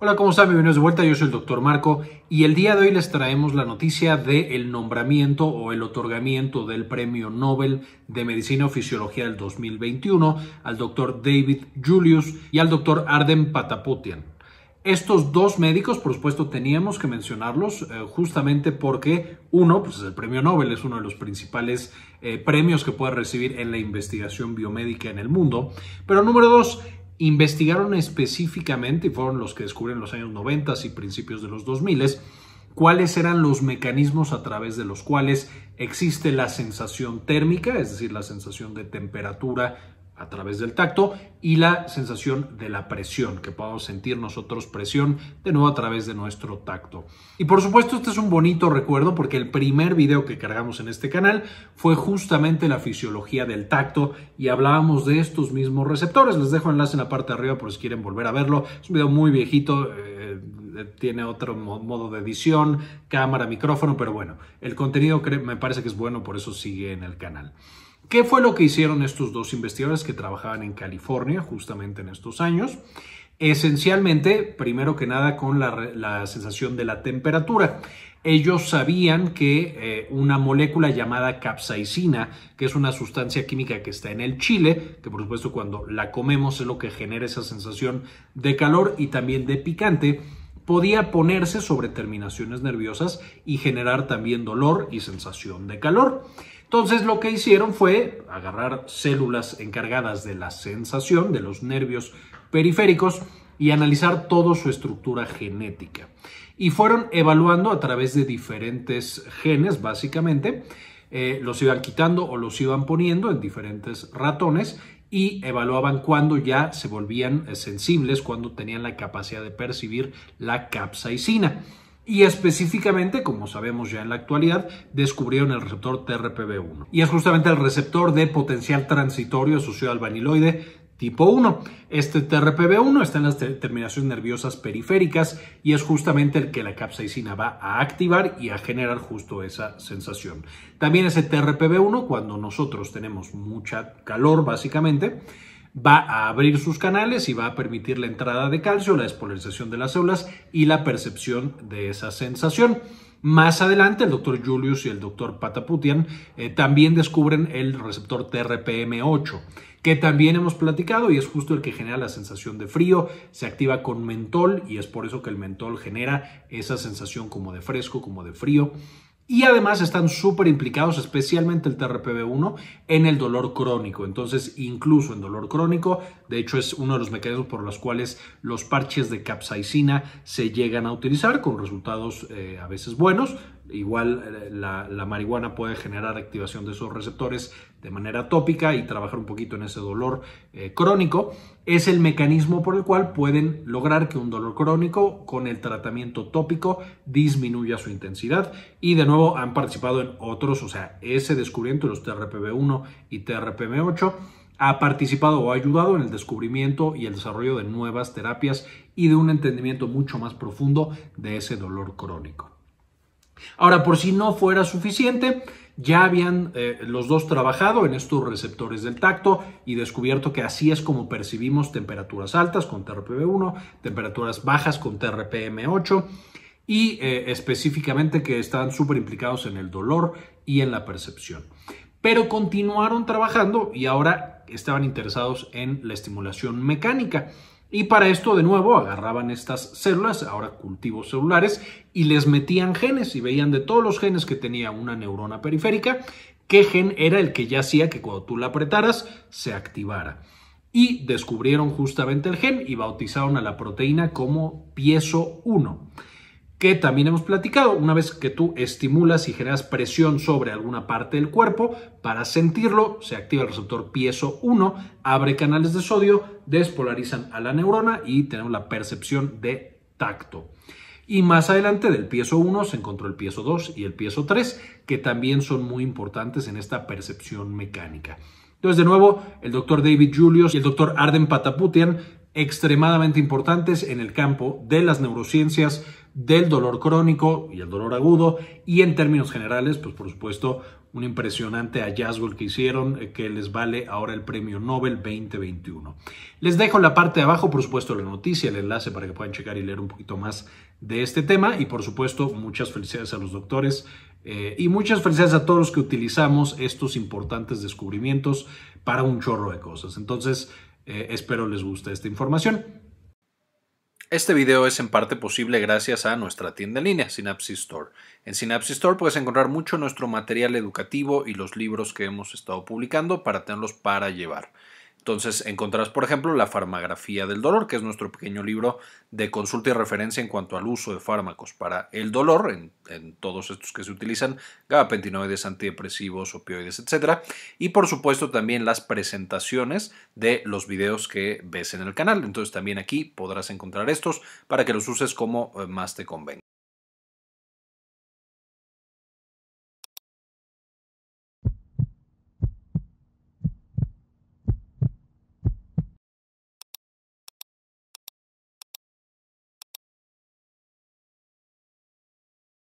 Hola, ¿cómo están? Bienvenidos de vuelta. Yo soy el doctor Marco y el día de hoy les traemos la noticia del nombramiento o el otorgamiento del Premio Nobel de Medicina o Fisiología del 2021 al doctor David Julius y al doctor Arden Pataputian. Estos dos médicos, por supuesto, teníamos que mencionarlos eh, justamente porque uno, pues el premio Nobel es uno de los principales eh, premios que puede recibir en la investigación biomédica en el mundo, pero número dos, investigaron específicamente, y fueron los que descubrieron en los años 90 y principios de los 2000, cuáles eran los mecanismos a través de los cuales existe la sensación térmica, es decir, la sensación de temperatura a través del tacto y la sensación de la presión, que podamos sentir nosotros presión de nuevo a través de nuestro tacto. Y por supuesto este es un bonito recuerdo porque el primer video que cargamos en este canal fue justamente la fisiología del tacto y hablábamos de estos mismos receptores. Les dejo el enlace en la parte de arriba por si quieren volver a verlo. Es un video muy viejito. Eh, tiene otro modo de edición, cámara, micrófono, pero bueno, el contenido me parece que es bueno, por eso sigue en el canal. ¿Qué fue lo que hicieron estos dos investigadores que trabajaban en California justamente en estos años? Esencialmente, primero que nada, con la, sensación de la temperatura. Ellos sabían que eh, una molécula llamada capsaicina, que es una sustancia química que está en el chile, que por supuesto cuando la comemos es lo que genera esa sensación de calor y también de picante, podía ponerse sobre terminaciones nerviosas y generar también dolor y sensación de calor. Entonces lo que hicieron fue agarrar células encargadas de la sensación de los nervios periféricos y analizar toda su estructura genética. Y fueron evaluando a través de diferentes genes, básicamente, eh, los iban quitando o los iban poniendo en diferentes ratones y evaluaban cuándo ya se volvían eh, sensibles, cuándo tenían la capacidad de percibir la capsaicina y específicamente, como sabemos ya en la actualidad, descubrieron el receptor TRPV1. Y es justamente el receptor de potencial transitorio asociado al vaniloide tipo 1. Este TRPV1 está en las terminaciones nerviosas periféricas y es justamente el que la capsaicina va a activar y a generar justo esa sensación. También ese TRPV1, cuando nosotros tenemos mucha calor, básicamente, va a abrir sus canales y va a permitir la entrada de calcio, la despolarización de las células y la percepción de esa sensación. Más adelante, el doctor Julius y el doctor Pataputian eh, también descubren el receptor TRPM8, que también hemos platicado y es justo el que genera la sensación de frío, se activa con mentol y es por eso que el mentol genera esa sensación como de fresco, como de frío y además están súper implicados, especialmente el TRPV1, en el dolor crónico. Entonces, incluso en dolor crónico, de hecho es uno de los mecanismos por los cuales los parches de capsaicina se llegan a utilizar con resultados eh, a veces buenos. Igual eh, la, marihuana puede generar activación de esos receptores de manera tópica y trabajar un poquito en ese dolor eh, crónico. Es el mecanismo por el cual pueden lograr que un dolor crónico con el tratamiento tópico disminuya su intensidad. Y de nuevo han participado en otros, o sea, ese descubrimiento de los TRPV1 y TRPM8 ha participado o ha ayudado en el descubrimiento y el desarrollo de nuevas terapias y de un entendimiento mucho más profundo de ese dolor crónico. Ahora, por si no fuera suficiente, ya habían eh, los dos trabajado en estos receptores del tacto y descubierto que así es como percibimos temperaturas altas con TRPV1, temperaturas bajas con TRPM8 y eh, específicamente que están súper implicados en el dolor y en la percepción. Pero continuaron trabajando y ahora estaban interesados en la estimulación mecánica. Y para esto, de nuevo, agarraban estas células, ahora cultivos celulares, y les metían genes y veían de todos los genes que tenía una neurona periférica, qué gen era el que ya hacía que cuando tú la apretaras se activara. Y descubrieron justamente el gen y bautizaron a la proteína como piezo 1 que también hemos platicado. Una vez que tú estimulas y generas presión sobre alguna parte del cuerpo, para sentirlo se activa el receptor piezo 1, abre canales de sodio, despolarizan a la neurona y tenemos la percepción de tacto. Y más adelante del piezo 1 se encontró el piezo 2 y el piezo 3, que también son muy importantes en esta percepción mecánica. Entonces, de nuevo, el doctor David Julius y el doctor Arden Pataputian extremadamente importantes en el campo de las neurociencias, del dolor crónico y el dolor agudo y en términos generales, pues por supuesto, un impresionante hallazgo el que hicieron eh, que les vale ahora el premio Nobel 2021. Les dejo en la parte de abajo, por supuesto, la noticia, el enlace para que puedan checar y leer un poquito más de este tema y por supuesto muchas felicidades a los doctores eh, y muchas felicidades a todos los que utilizamos estos importantes descubrimientos para un chorro de cosas. Entonces, eh, espero les guste esta información. Este video es en parte posible gracias a nuestra tienda en línea, Synapsis Store. En Synapsis Store puedes encontrar mucho nuestro material educativo y los libros que hemos estado publicando para tenerlos para llevar. Entonces encontrarás, por ejemplo, la farmagrafía del dolor, que es nuestro pequeño libro de consulta y referencia en cuanto al uso de fármacos para el dolor, en, todos estos que se utilizan, gabapentinoides, antidepresivos, opioides, etc. Y por supuesto también las presentaciones de los videos que ves en el canal. Entonces también aquí podrás encontrar estos para que los uses como eh, más te convenga.